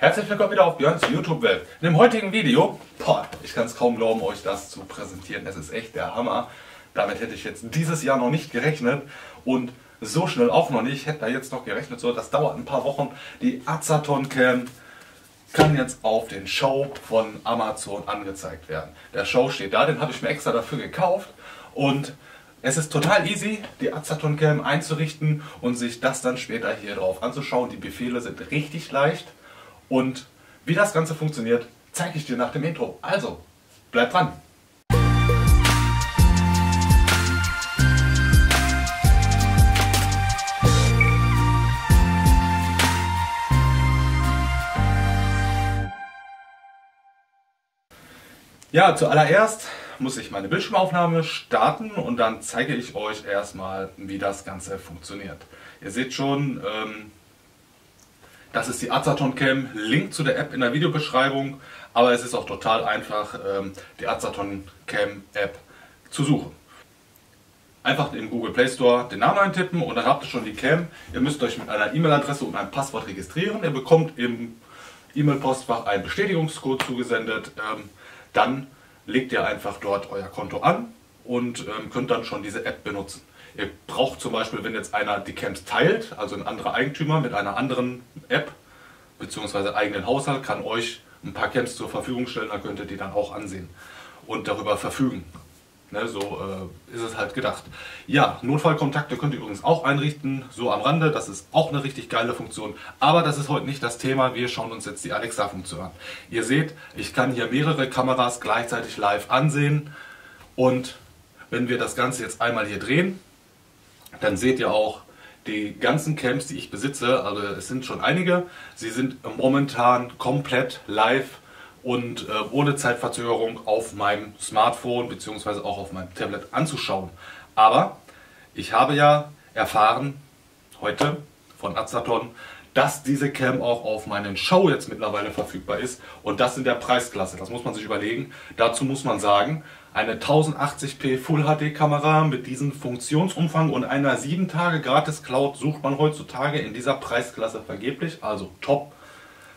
Herzlich willkommen wieder auf Björns YouTube-Welt. In dem heutigen Video, boah, ich kann es kaum glauben, euch das zu präsentieren. Es ist echt der Hammer. Damit hätte ich jetzt dieses Jahr noch nicht gerechnet und so schnell auch noch nicht. Ich hätte da jetzt noch gerechnet, so das dauert ein paar Wochen. Die Azaton Cam kann jetzt auf den Show von Amazon angezeigt werden. Der Show steht da, den habe ich mir extra dafür gekauft und es ist total easy, die Azaton Cam einzurichten und sich das dann später hier drauf anzuschauen. Die Befehle sind richtig leicht und wie das Ganze funktioniert, zeige ich dir nach dem Intro. Also, bleib dran! Ja, zuallererst muss ich meine Bildschirmaufnahme starten und dann zeige ich euch erstmal, wie das Ganze funktioniert. Ihr seht schon, ähm, das ist die Azaton Cam, Link zu der App in der Videobeschreibung, aber es ist auch total einfach, ähm, die Azaton Cam App zu suchen. Einfach im Google Play Store den Namen eintippen und dann habt ihr schon die Cam. Ihr müsst euch mit einer E-Mail-Adresse und einem Passwort registrieren. Ihr bekommt im E-Mail-Postfach einen Bestätigungscode zugesendet. Ähm, dann legt ihr einfach dort euer Konto an und ähm, könnt dann schon diese App benutzen. Ihr braucht zum Beispiel, wenn jetzt einer die Camps teilt, also ein anderer Eigentümer mit einer anderen App bzw. eigenen Haushalt, kann euch ein paar Camps zur Verfügung stellen, dann könnt ihr die dann auch ansehen und darüber verfügen. Ne, so äh, ist es halt gedacht. Ja, Notfallkontakte könnt ihr übrigens auch einrichten, so am Rande. Das ist auch eine richtig geile Funktion. Aber das ist heute nicht das Thema. Wir schauen uns jetzt die Alexa-Funktion an. Ihr seht, ich kann hier mehrere Kameras gleichzeitig live ansehen. Und wenn wir das Ganze jetzt einmal hier drehen, dann seht ihr auch die ganzen Camps, die ich besitze. Also es sind schon einige. Sie sind momentan komplett live und äh, ohne Zeitverzögerung auf meinem Smartphone bzw. auch auf meinem Tablet anzuschauen. Aber ich habe ja erfahren heute von Azaton, dass diese Cam auch auf meinen Show jetzt mittlerweile verfügbar ist und das in der Preisklasse. Das muss man sich überlegen. Dazu muss man sagen, eine 1080p Full HD Kamera mit diesem Funktionsumfang und einer 7 Tage gratis Cloud sucht man heutzutage in dieser Preisklasse vergeblich. Also top.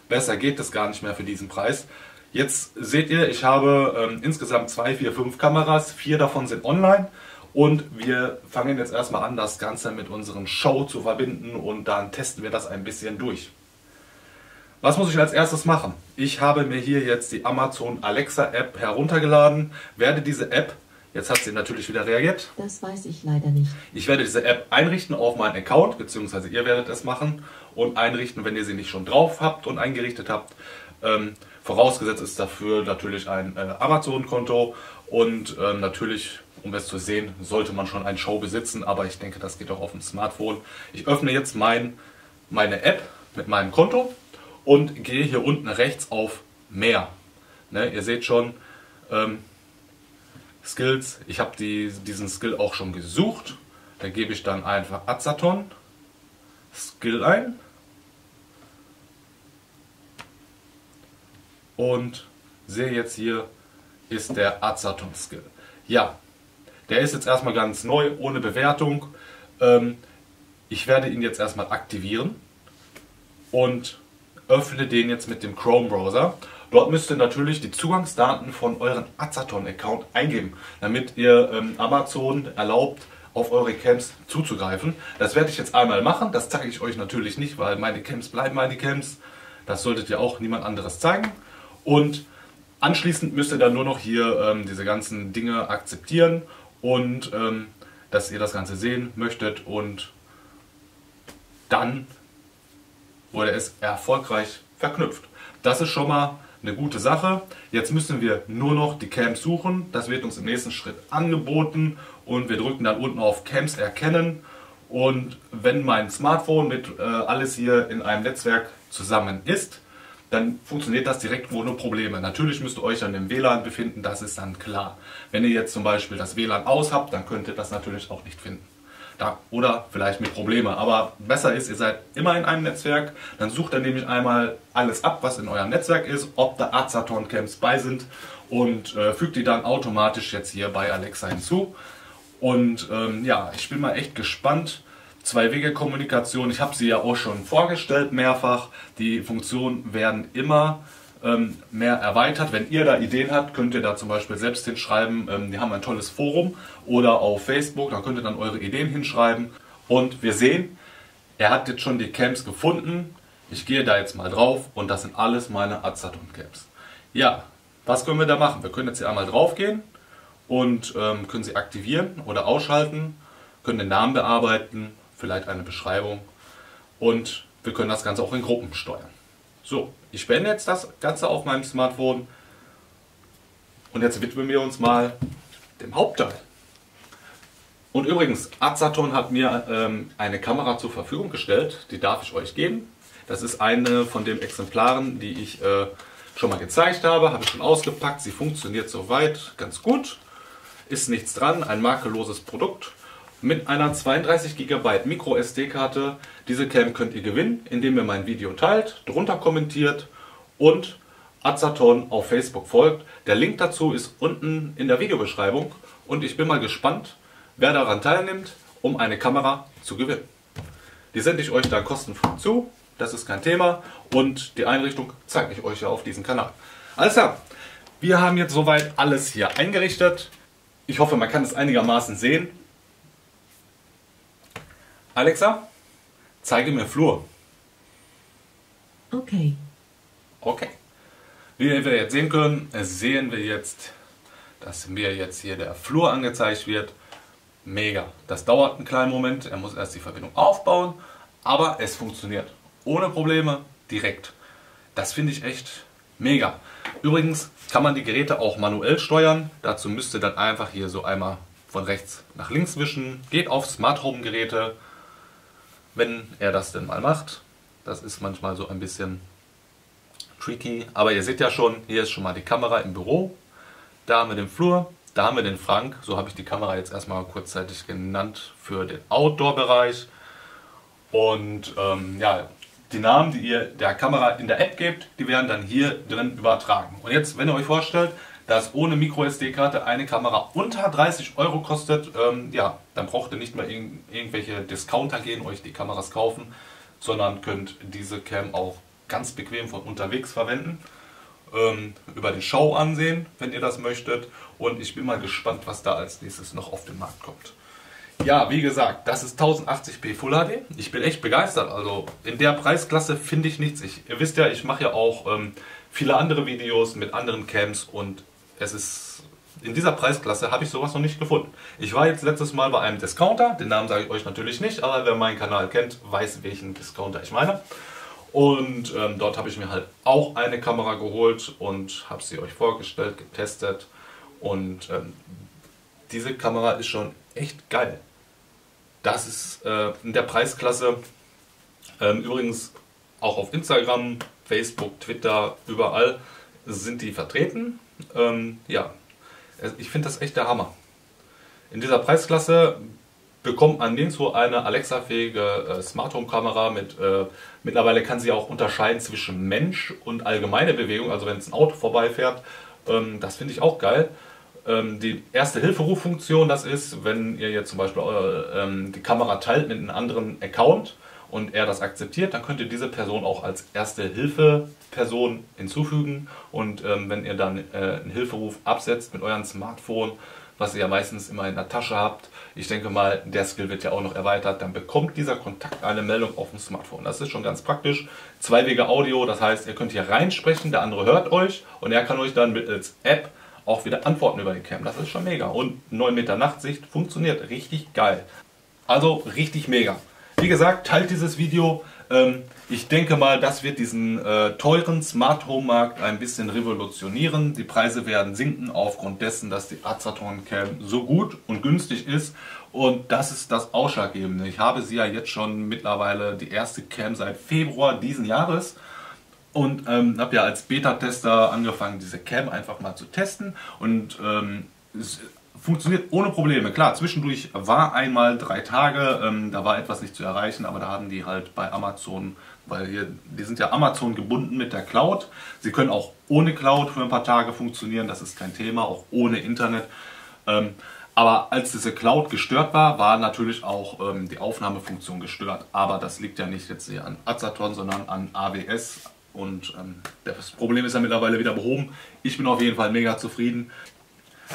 Besser geht es gar nicht mehr für diesen Preis. Jetzt seht ihr, ich habe ähm, insgesamt zwei, vier, fünf Kameras. Vier davon sind online. Und wir fangen jetzt erstmal an, das Ganze mit unserem Show zu verbinden und dann testen wir das ein bisschen durch. Was muss ich als erstes machen? Ich habe mir hier jetzt die Amazon Alexa App heruntergeladen, werde diese App, jetzt hat sie natürlich wieder reagiert. Das weiß ich leider nicht. Ich werde diese App einrichten auf meinen Account, beziehungsweise ihr werdet es machen und einrichten, wenn ihr sie nicht schon drauf habt und eingerichtet habt. Ähm, Vorausgesetzt ist dafür natürlich ein äh, Amazon-Konto und ähm, natürlich, um es zu sehen, sollte man schon ein Show besitzen, aber ich denke, das geht auch auf dem Smartphone. Ich öffne jetzt mein, meine App mit meinem Konto und gehe hier unten rechts auf Mehr. Ne, ihr seht schon, ähm, Skills, ich habe die, diesen Skill auch schon gesucht. Da gebe ich dann einfach Azaton Skill ein und sehe jetzt hier ist der Azaton Skill. Ja, der ist jetzt erstmal ganz neu, ohne Bewertung. Ähm, ich werde ihn jetzt erstmal aktivieren und öffne den jetzt mit dem Chrome Browser. Dort müsst ihr natürlich die Zugangsdaten von euren Azaton-Account eingeben, damit ihr ähm, Amazon erlaubt, auf eure Camps zuzugreifen. Das werde ich jetzt einmal machen. Das zeige ich euch natürlich nicht, weil meine Camps bleiben meine Camps. Das solltet ihr auch niemand anderes zeigen. Und anschließend müsst ihr dann nur noch hier ähm, diese ganzen Dinge akzeptieren und ähm, dass ihr das Ganze sehen möchtet und dann wurde es erfolgreich verknüpft. Das ist schon mal eine gute Sache. Jetzt müssen wir nur noch die Camps suchen. Das wird uns im nächsten Schritt angeboten und wir drücken dann unten auf Camps erkennen. Und wenn mein Smartphone mit äh, alles hier in einem Netzwerk zusammen ist, dann funktioniert das direkt ohne Probleme. Natürlich müsst ihr euch dann im WLAN befinden, das ist dann klar. Wenn ihr jetzt zum Beispiel das WLAN aus habt, dann könnt ihr das natürlich auch nicht finden. Da, oder vielleicht mit Probleme. Aber besser ist, ihr seid immer in einem Netzwerk. Dann sucht ihr nämlich einmal alles ab, was in eurem Netzwerk ist, ob da Azaton-Camps bei sind und äh, fügt die dann automatisch jetzt hier bei Alexa hinzu. Und ähm, ja, ich bin mal echt gespannt, Zwei-Wege-Kommunikation, ich habe sie ja auch schon vorgestellt mehrfach. Die Funktionen werden immer ähm, mehr erweitert. Wenn ihr da Ideen habt, könnt ihr da zum Beispiel selbst hinschreiben. Ähm, die haben ein tolles Forum oder auf Facebook, da könnt ihr dann eure Ideen hinschreiben. Und wir sehen, er hat jetzt schon die Camps gefunden. Ich gehe da jetzt mal drauf und das sind alles meine Azaton Camps. Ja, was können wir da machen? Wir können jetzt hier einmal drauf gehen und ähm, können sie aktivieren oder ausschalten, können den Namen bearbeiten, vielleicht eine Beschreibung und wir können das Ganze auch in Gruppen steuern. So, ich beende jetzt das Ganze auf meinem Smartphone und jetzt widmen wir uns mal dem Hauptteil. Und übrigens, Azaton hat mir ähm, eine Kamera zur Verfügung gestellt, die darf ich euch geben. Das ist eine von den Exemplaren, die ich äh, schon mal gezeigt habe, habe ich schon ausgepackt. Sie funktioniert soweit ganz gut, ist nichts dran, ein makelloses Produkt mit einer 32 GB Micro SD-Karte. Diese Cam könnt ihr gewinnen, indem ihr mein Video teilt, drunter kommentiert und Azaton auf Facebook folgt. Der Link dazu ist unten in der Videobeschreibung und ich bin mal gespannt, wer daran teilnimmt, um eine Kamera zu gewinnen. Die sende ich euch dann kostenfrei zu, das ist kein Thema und die Einrichtung zeige ich euch ja auf diesem Kanal. Alles klar, wir haben jetzt soweit alles hier eingerichtet. Ich hoffe, man kann es einigermaßen sehen. Alexa, zeige mir Flur. Okay. Okay. Wie wir jetzt sehen können, sehen wir jetzt, dass mir jetzt hier der Flur angezeigt wird. Mega. Das dauert einen kleinen Moment. Er muss erst die Verbindung aufbauen, aber es funktioniert. Ohne Probleme, direkt. Das finde ich echt mega. Übrigens kann man die Geräte auch manuell steuern. Dazu müsst ihr dann einfach hier so einmal von rechts nach links wischen. Geht auf Smart Home Geräte, wenn er das denn mal macht. Das ist manchmal so ein bisschen tricky. Aber ihr seht ja schon, hier ist schon mal die Kamera im Büro. Da haben wir den Flur, da haben wir den Frank. So habe ich die Kamera jetzt erstmal kurzzeitig genannt für den Outdoor-Bereich. Und ähm, ja, die Namen, die ihr der Kamera in der App gebt, die werden dann hier drin übertragen. Und jetzt, wenn ihr euch vorstellt, dass ohne MicroSD-Karte eine Kamera unter 30 Euro kostet, ähm, ja, dann braucht ihr nicht mehr irg irgendwelche Discounter gehen, euch die Kameras kaufen, sondern könnt diese Cam auch ganz bequem von unterwegs verwenden. Ähm, über den Schau ansehen, wenn ihr das möchtet. Und ich bin mal gespannt, was da als nächstes noch auf den Markt kommt. Ja, wie gesagt, das ist 1080p Full HD. Ich bin echt begeistert. Also in der Preisklasse finde ich nichts. Ich, ihr wisst ja, ich mache ja auch ähm, viele andere Videos mit anderen Cams und es ist in dieser Preisklasse habe ich sowas noch nicht gefunden. Ich war jetzt letztes Mal bei einem Discounter, den Namen sage ich euch natürlich nicht, aber wer meinen Kanal kennt, weiß, welchen Discounter ich meine. Und ähm, dort habe ich mir halt auch eine Kamera geholt und habe sie euch vorgestellt, getestet. Und ähm, diese Kamera ist schon echt geil. Das ist äh, in der Preisklasse ähm, übrigens auch auf Instagram, Facebook, Twitter, überall sind die vertreten. Ähm, ja, ich finde das echt der Hammer. In dieser Preisklasse bekommt man nirgendwo eine Alexa-fähige äh, Smart Home Kamera mit. Äh, mittlerweile kann sie auch unterscheiden zwischen Mensch und allgemeine Bewegung, also wenn es ein Auto vorbeifährt. Ähm, das finde ich auch geil. Ähm, die erste Hilferuffunktion, das ist, wenn ihr jetzt zum Beispiel äh, ähm, die Kamera teilt mit einem anderen Account und er das akzeptiert, dann könnt ihr diese Person auch als erste Hilfeperson hinzufügen. Und ähm, wenn ihr dann äh, einen Hilferuf absetzt mit eurem Smartphone, was ihr ja meistens immer in der Tasche habt, ich denke mal, der Skill wird ja auch noch erweitert, dann bekommt dieser Kontakt eine Meldung auf dem Smartphone. Das ist schon ganz praktisch. Zwei Wege Audio, das heißt, ihr könnt hier reinsprechen, der andere hört euch und er kann euch dann mittels App auch wieder antworten über die Cam. Das ist schon mega. Und 9 Meter Nachtsicht funktioniert richtig geil. Also richtig mega. Wie gesagt, teilt dieses Video. Ähm, ich denke mal, das wird diesen äh, teuren Smart Home Markt ein bisschen revolutionieren. Die Preise werden sinken aufgrund dessen, dass die Azaton Cam so gut und günstig ist. Und das ist das Ausschlaggebende. Ich habe sie ja jetzt schon mittlerweile die erste Cam seit Februar diesen Jahres und ähm, habe ja als Beta-Tester angefangen, diese Cam einfach mal zu testen und ähm, funktioniert ohne Probleme. Klar, zwischendurch war einmal drei Tage, ähm, da war etwas nicht zu erreichen, aber da haben die halt bei Amazon, weil hier, die sind ja Amazon gebunden mit der Cloud. Sie können auch ohne Cloud für ein paar Tage funktionieren, das ist kein Thema, auch ohne Internet. Ähm, Aber als diese Cloud gestört war, war natürlich auch ähm, die Aufnahmefunktion gestört. Aber das liegt ja nicht jetzt eher an Azaton, sondern an AWS. Und ähm, das Problem ist ja mittlerweile wieder behoben. Ich bin auf jeden Fall mega zufrieden.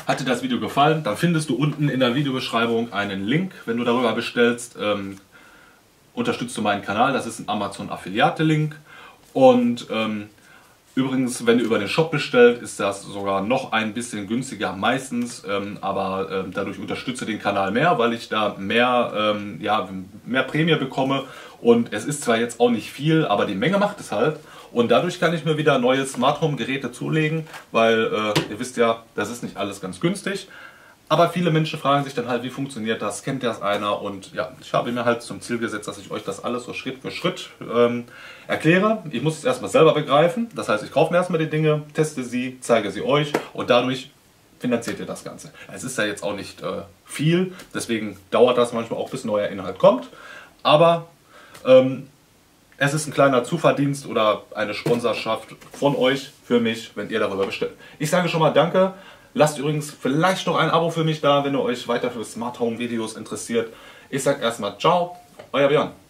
Hat dir das Video gefallen, dann findest du unten in der Videobeschreibung einen Link. Wenn du darüber bestellst, ähm, unterstützt du meinen Kanal. Das ist ein Amazon Affiliate-Link. Und ähm, Übrigens, wenn du über den Shop bestellst, ist das sogar noch ein bisschen günstiger meistens, ähm, aber ähm, dadurch unterstütze den Kanal mehr, weil ich da mehr, ähm, ja, mehr Prämie bekomme und es ist zwar jetzt auch nicht viel, aber die Menge macht es halt und dadurch kann ich mir wieder neue Smart Home Geräte zulegen, weil äh, ihr wisst ja, das ist nicht alles ganz günstig. Aber viele Menschen fragen sich dann halt, wie funktioniert das, kennt das einer? Und ja, ich habe mir halt zum Ziel gesetzt, dass ich euch das alles so Schritt für Schritt ähm, erkläre. Ich muss es erstmal selber begreifen. Das heißt, ich kaufe mir erstmal die Dinge, teste sie, zeige sie euch und dadurch finanziert ihr das Ganze. Es ist ja jetzt auch nicht äh, viel, deswegen dauert das manchmal auch, bis neuer Inhalt kommt. Aber ähm, es ist ein kleiner Zuverdienst oder eine Sponsorschaft von euch für mich, wenn ihr darüber bestellt. Ich sage schon mal Danke. Lasst übrigens vielleicht noch ein Abo für mich da, wenn ihr euch weiter für Smart Home Videos interessiert. Ich sage erstmal Ciao, euer Björn.